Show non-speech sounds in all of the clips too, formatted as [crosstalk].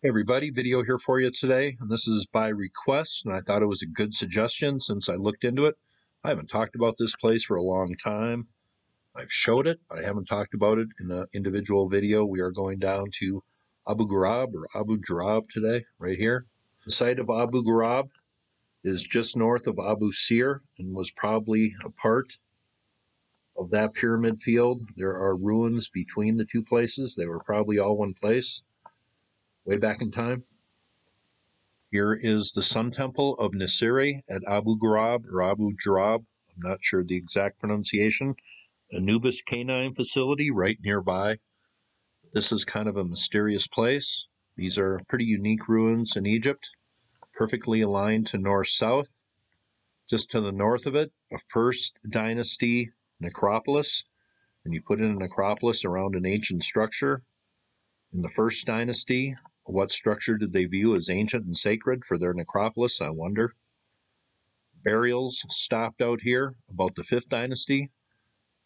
Hey everybody, video here for you today, and this is by request, and I thought it was a good suggestion since I looked into it. I haven't talked about this place for a long time. I've showed it, but I haven't talked about it in an individual video. We are going down to Abu Ghurab or Abu Jarab today, right here. The site of Abu Ghurab is just north of Abu Sir and was probably a part of that pyramid field. There are ruins between the two places. They were probably all one place way back in time. Here is the Sun Temple of Nyuserre at Abu Ghurab or Abu Jarab. I'm not sure the exact pronunciation. Anubis Canine Facility right nearby. This is kind of a mysterious place. These are pretty unique ruins in Egypt, perfectly aligned to north-south. Just to the north of it, a first dynasty necropolis, and you put in a necropolis around an ancient structure. In the first dynasty, what structure did they view as ancient and sacred for their necropolis, I wonder? Burials stopped out here about the 5th dynasty.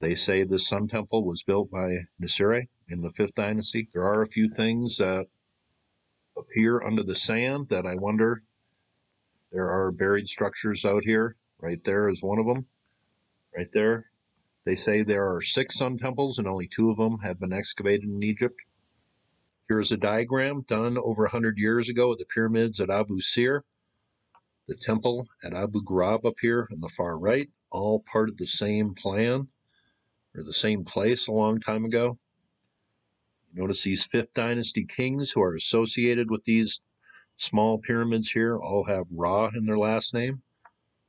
They say the Sun Temple was built by Nyuserre in the 5th dynasty. There are a few things that appear under the sand that I wonder there are buried structures out here. Right there is one of them. Right there. They say there are six sun temples and only two of them have been excavated in Egypt. Here's a diagram done over 100 years ago at the pyramids at Abu Sir, the temple at Abu Ghurab up here on the far right, all part of the same plan or the same place a long time ago. Notice these 5th dynasty kings who are associated with these small pyramids here all have Ra in their last name.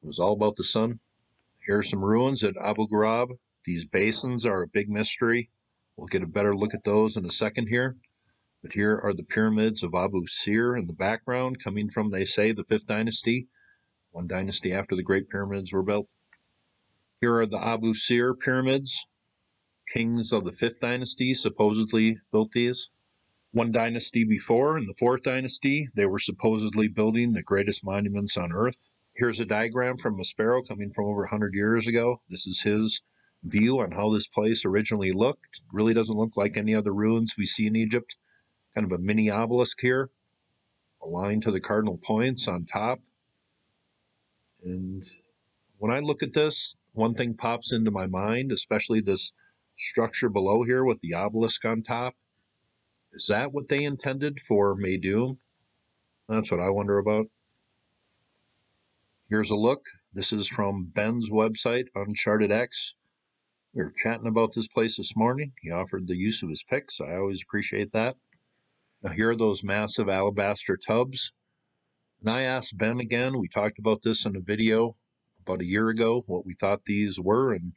It was all about the sun. Here are some ruins at Abu Ghurab. These basins are a big mystery. We'll get a better look at those in a second here. But here are the pyramids of Abu Sir in the background, coming from, they say, the fifth dynasty, one dynasty after the Great Pyramids were built. Here are the Abu Sir pyramids. Kings of the fifth dynasty supposedly built these. One dynasty before, in the fourth dynasty, they were supposedly building the greatest monuments on earth. Here's a diagram from Maspero coming from over 100 years ago. This is his view on how this place originally looked. Really doesn't look like any other ruins we see in Egypt kind of a mini obelisk here, aligned to the cardinal points on top. And when I look at this, one thing pops into my mind, especially this structure below here with the obelisk on top. Is that what they intended for Meidum? That's what I wonder about. Here's a look. This is from Ben's website, Uncharted X. We were chatting about this place this morning. He offered the use of his picks. I always appreciate that. Now, here are those massive alabaster tubs. And I asked Ben again, we talked about this in a video about a year ago, what we thought these were, and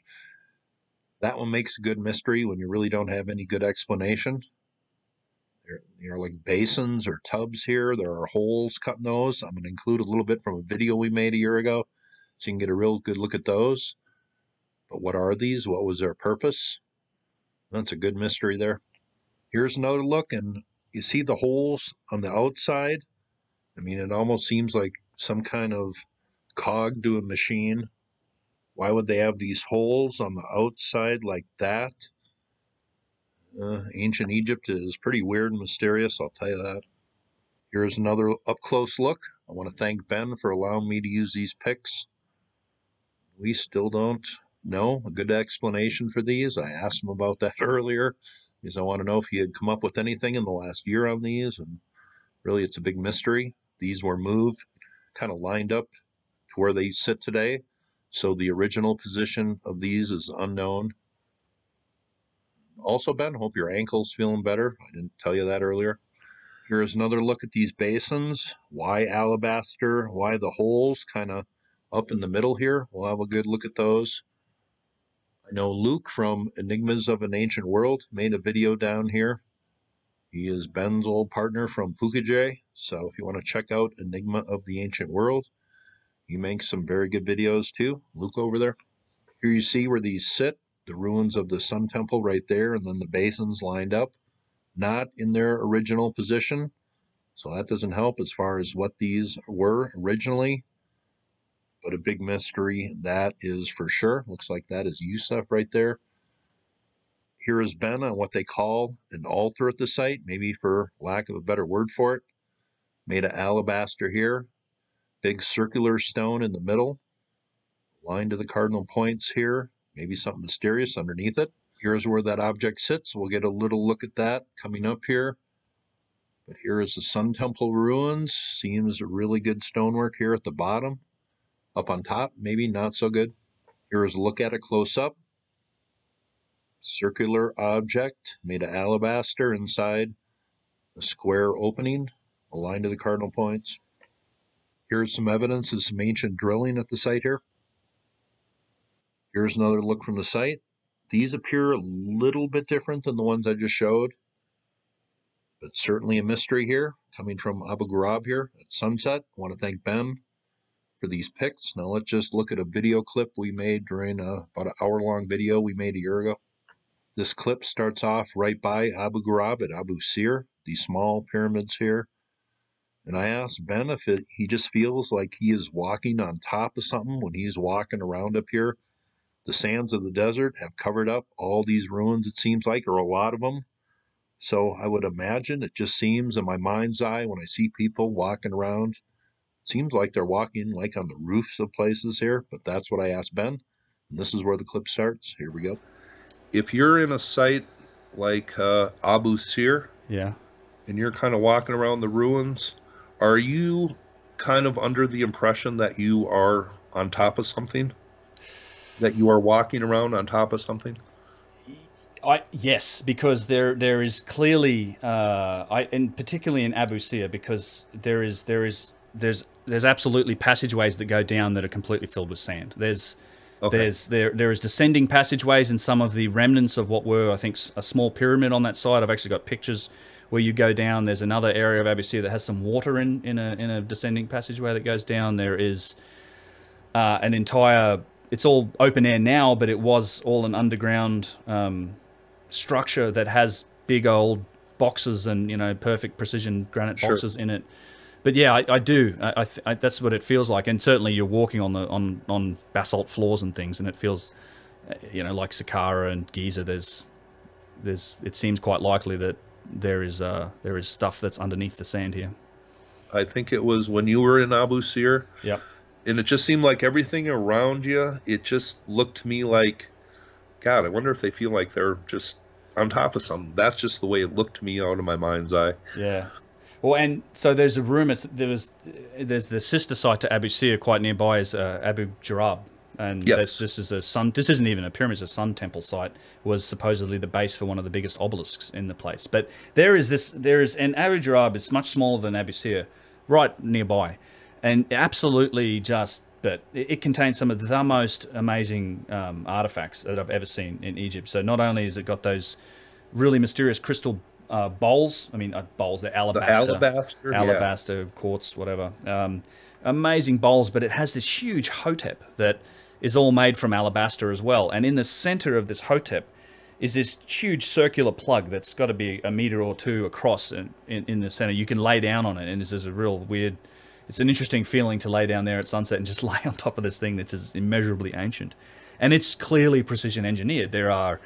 that one makes a good mystery when you really don't have any good explanation. There are like basins or tubs here. There are holes cut in those. I'm going to include a little bit from a video we made a year ago so you can get a real good look at those. But what are these? What was their purpose? That's a good mystery there. Here's another look, and you see the holes on the outside? I mean, it almost seems like some kind of cog to a machine. Why would they have these holes on the outside like that? Uh, ancient Egypt is pretty weird and mysterious, I'll tell you that. Here's another up close look. I want to thank Ben for allowing me to use these pics. We still don't know a good explanation for these. I asked him about that [laughs] earlier because I want to know if he had come up with anything in the last year on these. And really, it's a big mystery. These were moved, kind of lined up to where they sit today. So the original position of these is unknown. Also, Ben, hope your ankle's feeling better. I didn't tell you that earlier. Here's another look at these basins. Why alabaster? Why the holes kind of up in the middle here? We'll have a good look at those. I know Luke from Enigmas of an Ancient World made a video down here. He is Ben's old partner from Pukaje. So if you want to check out Enigma of the Ancient World, he makes some very good videos too. Luke over there. Here you see where these sit, the ruins of the Sun Temple right there, and then the basins lined up, not in their original position. So that doesn't help as far as what these were originally but a big mystery, that is for sure. Looks like that is Yusuf right there. Here is Ben on what they call an altar at the site, maybe for lack of a better word for it. made of alabaster here. Big circular stone in the middle. Line to the cardinal points here. Maybe something mysterious underneath it. Here's where that object sits. We'll get a little look at that coming up here. But here is the Sun Temple ruins. Seems a really good stonework here at the bottom. Up on top, maybe not so good. Here is a look at it close up. Circular object made of alabaster inside a square opening aligned to the cardinal points. Here's some evidence of some ancient drilling at the site here. Here's another look from the site. These appear a little bit different than the ones I just showed but certainly a mystery here coming from Abu Ghurab here at sunset. I want to thank Ben for these pics. Now let's just look at a video clip we made during a, about an hour long video we made a year ago. This clip starts off right by Abu Ghurab at Abu Sir, these small pyramids here. And I asked Ben if it, he just feels like he is walking on top of something when he's walking around up here. The sands of the desert have covered up all these ruins, it seems like, or a lot of them. So I would imagine it just seems in my mind's eye when I see people walking around, seems like they're walking like on the roofs of places here, but that's what I asked Ben. And this is where the clip starts. Here we go. If you're in a site like uh, Abu Sir, yeah, and you're kind of walking around the ruins, are you kind of under the impression that you are on top of something? That you are walking around on top of something? I, yes, because there there is clearly, uh, I and particularly in Abu Sir, because there is there is there's there's absolutely passageways that go down that are completely filled with sand. There's okay. there's there there is descending passageways in some of the remnants of what were I think a small pyramid on that side. I've actually got pictures where you go down. There's another area of Abu Sir that has some water in in a in a descending passageway that goes down. There is uh, an entire it's all open air now, but it was all an underground. Um, structure that has big old boxes and you know perfect precision granite sure. boxes in it. But yeah, I, I do. I, I, I, that's what it feels like, and certainly you're walking on the on on basalt floors and things, and it feels, you know, like Saqqara and Giza. There's, there's. It seems quite likely that there is uh there is stuff that's underneath the sand here. I think it was when you were in Abu Sir. Yeah. And it just seemed like everything around you. It just looked to me like God, I wonder if they feel like they're just on top of something. That's just the way it looked to me out of my mind's eye. Yeah. Well, and so there's a rumor. There was there's the sister site to Abu Sir quite nearby is uh, Abu Ghurab, and yes. this is a sun. This isn't even a pyramid; it's a sun temple site. Was supposedly the base for one of the biggest obelisks in the place. But there is this. There is an Abu Ghurab. It's much smaller than Abu Sir, right nearby, and absolutely just but it, contains some of the most amazing um, artifacts that I've ever seen in Egypt. So not only has it got those really mysterious crystal uh, bowls, I mean uh, bowls, they're alabaster, the alabaster, alabaster, yeah. quartz, whatever. Um, amazing bowls, but it has this huge hotep that is all made from alabaster as well. And in the center of this hotep is this huge circular plug that's got to be a meter or two across in, in, in the center. You can lay down on it, and this is a real weird it's an interesting feeling to lay down there at sunset and just [laughs] lay on top of this thing that's immeasurably ancient. And it's clearly precision engineered. There are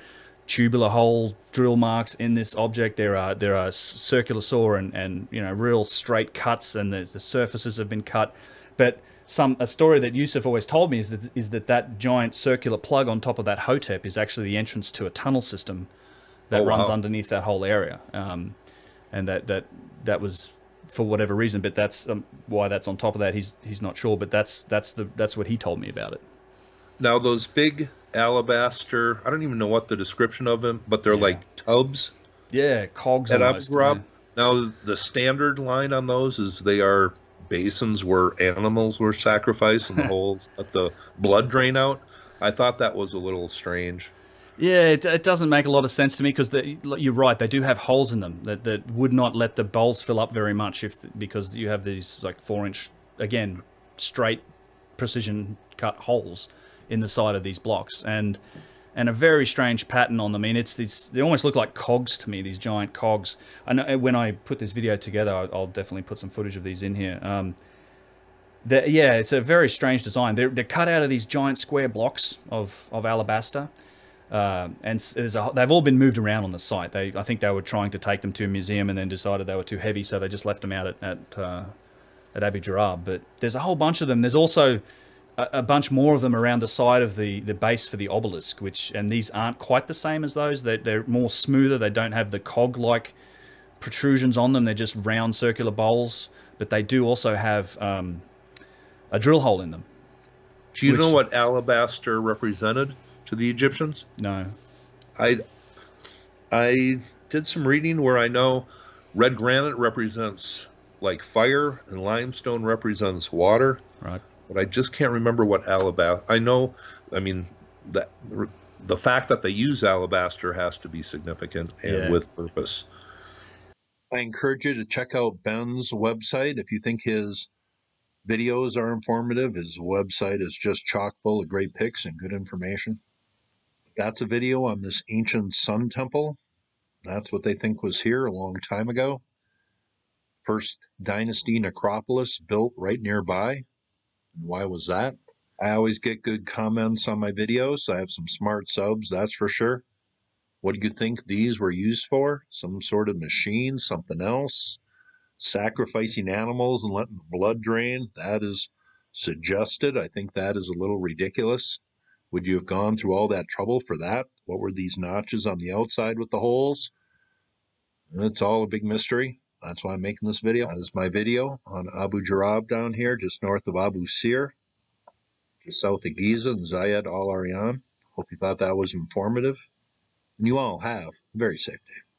tubular hole drill marks in this object. There are there are circular saw and, and you know real straight cuts, and the, the surfaces have been cut. But some a story that Yusuf always told me is that is that that giant circular plug on top of that hotep is actually the entrance to a tunnel system that oh, runs wow. underneath that whole area. Um, and that that that was for whatever reason. But that's um, why that's on top of that. He's he's not sure, but that's that's the that's what he told me about it. Now those big alabaster, I don't even know what the description of them, but they're yeah. like tubs. Yeah, cogs. At almost. Now the standard line on those is they are basins where animals were sacrificed and the [laughs] holes let the blood drain out. I thought that was a little strange. Yeah, it, it, doesn't make a lot of sense to me because you're right. They do have holes in them that, that would not let the bowls fill up very much if because you have these like four inch again straight precision cut holes in the side of these blocks and and a very strange pattern on them. I mean, it's these they almost look like cogs to me. These giant cogs. And when I put this video together, I'll, definitely put some footage of these in here. Um, yeah, it's a very strange design. They're, they're cut out of these giant square blocks of, of alabaster Uh, and a, they've all been moved around on the site. They, I think they were trying to take them to a museum and then decided they were too heavy, so they just left them out at at, uh, at Abu Ghurab. But there's a whole bunch of them. There's also a, a, bunch more of them around the side of the, the base for the obelisk, which and these aren't quite the same as those. They're, they're more smoother. They don't have the cog-like protrusions on them. They're just round circular bowls, but they do also have um, a drill hole in them. Do you which, know what alabaster represented? to the Egyptians? No. I I did some reading where I know red granite represents like fire and limestone represents water. Right. But I just can't remember what alabaster. I know. I mean that the fact that they use alabaster has to be significant and yeah. with purpose. I encourage you to check out Ben's website if you think his videos are informative. His website is just chock full of great pics and good information. That's a video on this ancient sun temple. That's what they think was here a long time ago. First dynasty necropolis built right nearby. Why was that? I always get good comments on my videos. I have some smart subs, that's for sure. What do you think these were used for? Some sort of machine, something else? Sacrificing animals and letting the blood drain? That is suggested. I think that is a little ridiculous. Would you have gone through all that trouble for that? What were these notches on the outside with the holes? It's all a big mystery. That's why I'm making this video. That is my video on Abu Jarab down here, just north of Abu Sir, just south of Giza and Zawyet Al Aryan. Hope you thought that was informative. And you all have. a Very safe day.